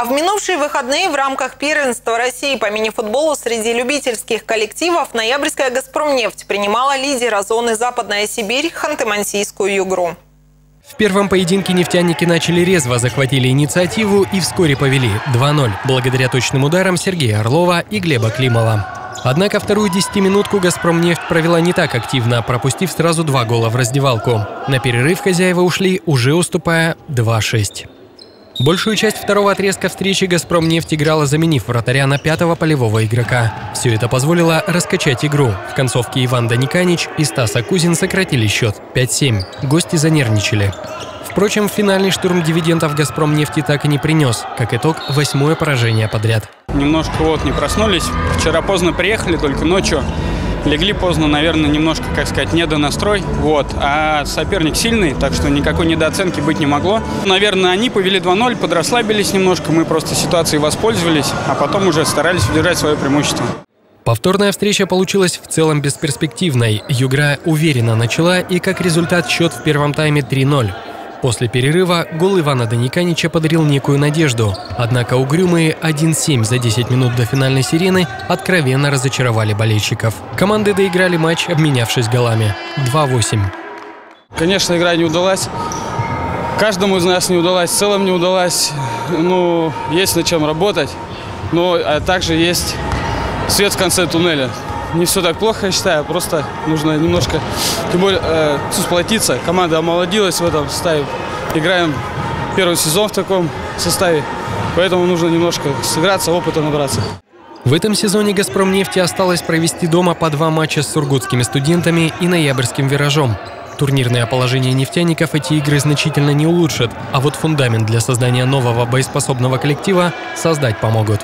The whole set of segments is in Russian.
А в минувшие выходные в рамках первенства России по мини-футболу среди любительских коллективов ноябрьская «Газпромнефть» принимала лидера зоны «Западная Сибирь» Ханты-Мансийскую «Югру». В первом поединке нефтяники начали резво, захватили инициативу и вскоре повели 2-0, благодаря точным ударам Сергея Орлова и Глеба Климова. Однако вторую десятиминутку «Газпромнефть» провела не так активно, пропустив сразу два гола в раздевалку. На перерыв хозяева ушли, уже уступая 2-6. Большую часть второго отрезка встречи «Газпромнефть» играла, заменив вратаря на пятого полевого игрока. Все это позволило раскачать игру. В концовке Иван Даниканич и Стас Акузин сократили счет 5-7. Гости занервничали. Впрочем, финальный штурм дивидендов «Газпромнефти» так и не принес. Как итог, восьмое поражение подряд. Немножко вот не проснулись. Вчера поздно приехали, только ночью легли поздно, наверное, немножко, как сказать, недонастрой. Вот. А соперник сильный, так что никакой недооценки быть не могло. Наверное, они повели 2-0, подрасслабились немножко, мы просто ситуацией воспользовались, а потом уже старались удержать свое преимущество. Повторная встреча получилась в целом бесперспективной. Югра уверенно начала и как результат счет в первом тайме 3-0. После перерыва гол Ивана Даниканича подарил некую надежду. Однако угрюмые 1-7 за 10 минут до финальной сирены откровенно разочаровали болельщиков. Команды доиграли матч, обменявшись голами. 2-8. Конечно, игра не удалась. Каждому из нас не удалась, в целом не удалась. Ну, есть над чем работать, но а также есть свет в конце туннеля не все так плохо, я считаю. Просто нужно немножко, тем более, э, сплотиться. Команда омолодилась в этом составе. Играем первый сезон в таком составе. Поэтому нужно немножко сыграться, опыта набраться. В этом сезоне «Газпромнефти» осталось провести дома по два матча с сургутскими студентами и ноябрьским «Виражом». Турнирное положение нефтяников эти игры значительно не улучшат, а вот фундамент для создания нового боеспособного коллектива создать помогут.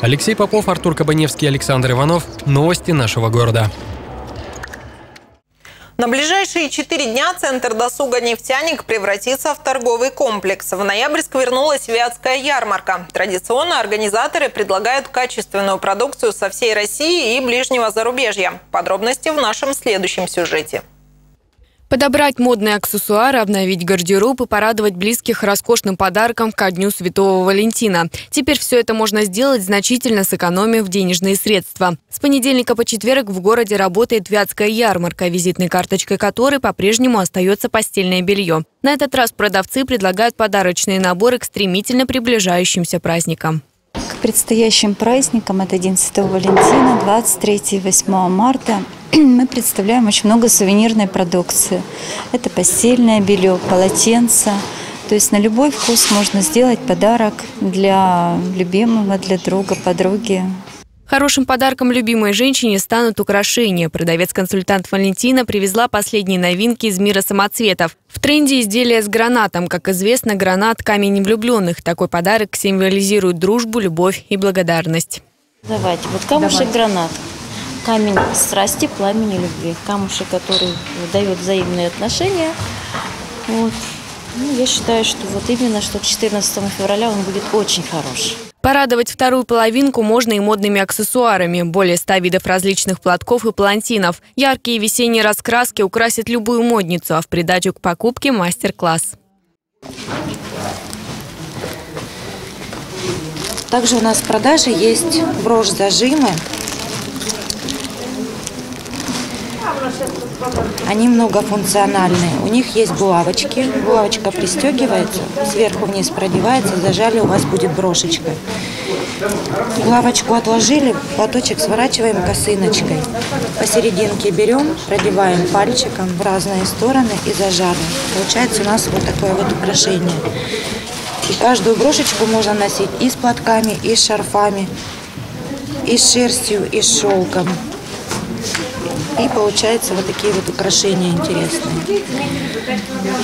Алексей Попов, Артур Кабаневский, Александр Иванов. Новости нашего города. На ближайшие четыре дня центр досуга «Нефтяник» превратится в торговый комплекс. В Ноябрьск вернулась Вятская ярмарка. Традиционно организаторы предлагают качественную продукцию со всей России и ближнего зарубежья. Подробности в нашем следующем сюжете. Подобрать модные аксессуары, обновить гардероб и порадовать близких роскошным подарком ко Дню Святого Валентина. Теперь все это можно сделать, значительно сэкономив денежные средства. С понедельника по четверг в городе работает Вятская ярмарка, визитной карточкой которой по-прежнему остается постельное белье. На этот раз продавцы предлагают подарочные наборы к стремительно приближающимся праздникам. К предстоящим праздникам от 11 Валентина, 23 и 8 марта мы представляем очень много сувенирной продукции. Это постельное белье, полотенца. То есть на любой вкус можно сделать подарок для любимого, для друга, подруги. Хорошим подарком любимой женщине станут украшения. Продавец-консультант Валентина привезла последние новинки из мира самоцветов. В тренде изделия с гранатом. Как известно, гранат – камень влюбленных. Такой подарок символизирует дружбу, любовь и благодарность. Давайте, вот камушек гранат камень страсти, пламени любви. Камушек, который дает взаимные отношения. Вот. Ну, я считаю, что вот именно, что 14 февраля он будет очень хорош. Порадовать вторую половинку можно и модными аксессуарами. Более ста видов различных платков и палантинов. Яркие весенние раскраски украсят любую модницу, а в придачу к покупке мастер-класс. Также у нас в продаже есть брошь-зажимы Они многофункциональные. У них есть булавочки. Булавочка пристегивается, сверху вниз продевается, зажали, у вас будет брошечка. Булавочку отложили, платочек сворачиваем косыночкой. Посерединке берем, продеваем пальчиком в разные стороны и зажали. Получается у нас вот такое вот украшение. И каждую брошечку можно носить и с платками, и с шарфами, и с шерстью, и с шелком. И получается вот такие вот украшения интересные.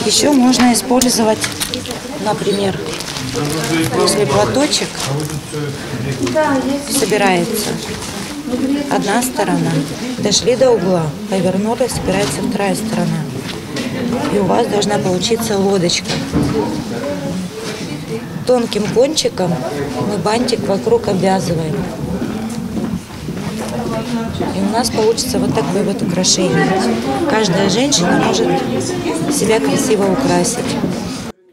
Еще можно использовать, например, если платочек собирается одна сторона, дошли до угла, повернули, собирается вторая сторона. И у вас должна получиться лодочка. Тонким кончиком мы бантик вокруг обвязываем. И у нас получится вот такое вот украшение. Каждая женщина может себя красиво украсить.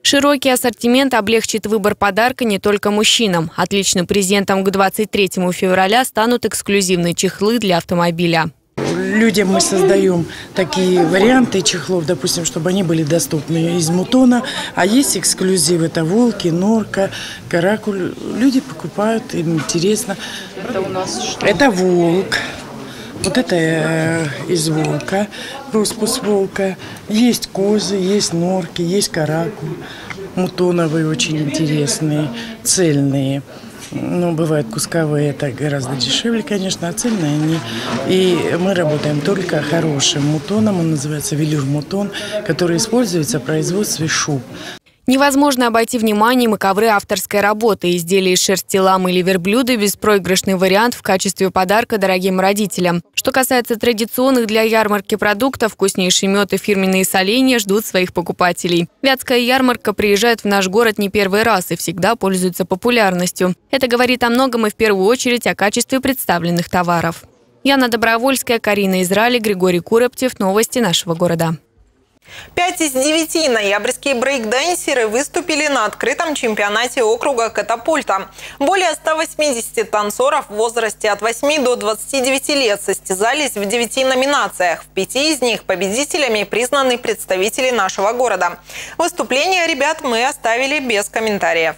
Широкий ассортимент облегчит выбор подарка не только мужчинам. Отличным презентом к 23 февраля станут эксклюзивные чехлы для автомобиля. Людям мы создаем такие варианты чехлов, допустим, чтобы они были доступны из мутона. А есть эксклюзив, это волки, норка, каракуль. Люди покупают, им интересно. Это у нас что? Это волк. Вот это э, из волка, распуск волка. Есть козы, есть норки, есть каракуль. Мутоновые очень интересные, цельные. Ну, бывают кусковые, это гораздо дешевле, конечно, а цельные они. И мы работаем только хорошим мутоном, он называется велюр-мутон, который используется в производстве шуб. Невозможно обойти вниманием и ковры авторской работы. Изделия из шерсти ламы или верблюда – беспроигрышный вариант в качестве подарка дорогим родителям. Что касается традиционных для ярмарки продуктов, вкуснейший мед и фирменные соленья ждут своих покупателей. Вятская ярмарка приезжает в наш город не первый раз и всегда пользуется популярностью. Это говорит о многом и в первую очередь о качестве представленных товаров. Яна Добровольская, Карина Израиль, Григорий Куроптев. Новости нашего города. Пять из девяти ноябрьские брейкдансеры выступили на открытом чемпионате округа «Катапульта». Более 180 танцоров в возрасте от 8 до 29 лет состязались в девяти номинациях. В пяти из них победителями признаны представители нашего города. Выступление ребят мы оставили без комментариев.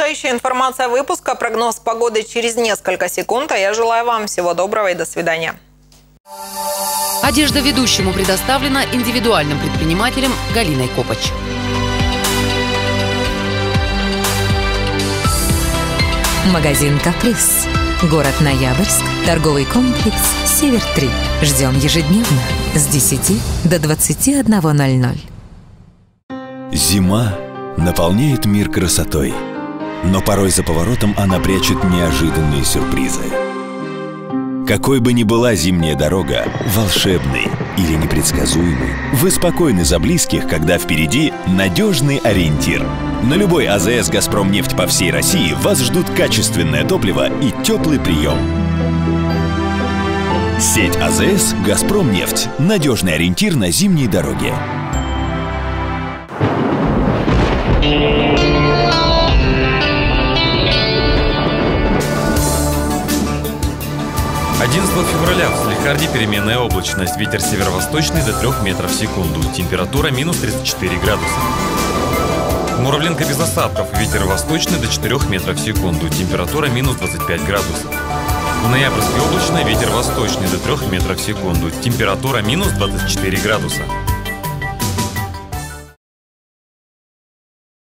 Завершающая информация выпуска. Прогноз погоды через несколько секунд. А я желаю вам всего доброго и до свидания. Одежда ведущему предоставлена индивидуальным предпринимателем Галиной Копач. Магазин «Каприз». Город Ноябрьск. Торговый комплекс «Север-3». Ждем ежедневно с 10 до 21.00. Зима наполняет мир красотой – но порой за поворотом она прячет неожиданные сюрпризы. Какой бы ни была зимняя дорога, волшебной или непредсказуемой, вы спокойны за близких, когда впереди надежный ориентир. На любой АЗС «Газпром» нефть по всей России вас ждут качественное топливо и теплый прием. Сеть АЗС «Газпром» нефть. Надежный ориентир на зимней дороге. 11 февраля в Салихарде переменная облачность. Ветер северо-восточный до 3 метров в секунду. Температура минус 34 градуса. Муравленко без осадков. Ветер восточный до 4 метров в секунду. Температура минус 25 градусов. В Ноябрьске облачно, ветер восточный до 3 метров в секунду. Температура минус 24 градуса.